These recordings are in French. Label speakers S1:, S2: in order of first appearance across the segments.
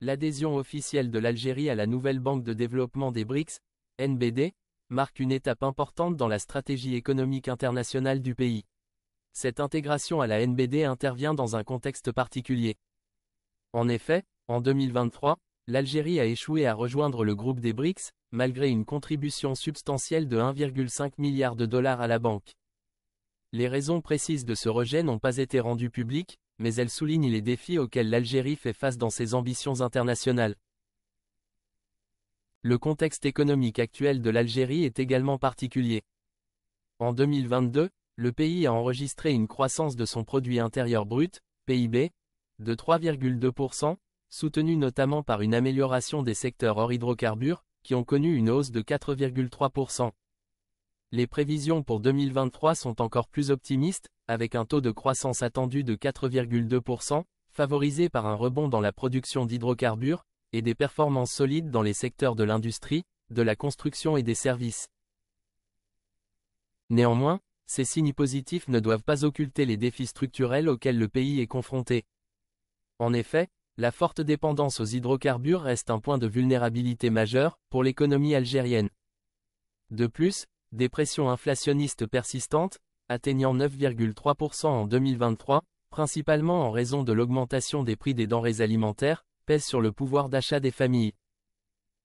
S1: L'adhésion officielle de l'Algérie à la nouvelle Banque de développement des BRICS, NBD, marque une étape importante dans la stratégie économique internationale du pays. Cette intégration à la NBD intervient dans un contexte particulier. En effet, en 2023, l'Algérie a échoué à rejoindre le groupe des BRICS, malgré une contribution substantielle de 1,5 milliard de dollars à la banque. Les raisons précises de ce rejet n'ont pas été rendues publiques, mais elles soulignent les défis auxquels l'Algérie fait face dans ses ambitions internationales. Le contexte économique actuel de l'Algérie est également particulier. En 2022, le pays a enregistré une croissance de son produit intérieur brut, PIB, de 3,2%, soutenue notamment par une amélioration des secteurs hors hydrocarbures, qui ont connu une hausse de 4,3%. Les prévisions pour 2023 sont encore plus optimistes, avec un taux de croissance attendu de 4,2%, favorisé par un rebond dans la production d'hydrocarbures, et des performances solides dans les secteurs de l'industrie, de la construction et des services. Néanmoins, ces signes positifs ne doivent pas occulter les défis structurels auxquels le pays est confronté. En effet, la forte dépendance aux hydrocarbures reste un point de vulnérabilité majeur pour l'économie algérienne. De plus, des pressions inflationnistes persistantes, atteignant 9,3% en 2023, principalement en raison de l'augmentation des prix des denrées alimentaires, pèsent sur le pouvoir d'achat des familles.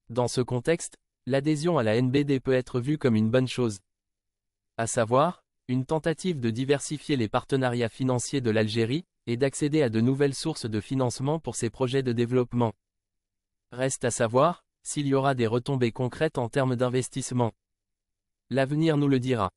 S1: Dans ce contexte, l'adhésion à la NBD peut être vue comme une bonne chose. À savoir, une tentative de diversifier les partenariats financiers de l'Algérie, et d'accéder à de nouvelles sources de financement pour ses projets de développement. Reste à savoir, s'il y aura des retombées concrètes en termes d'investissement. L'avenir nous le dira.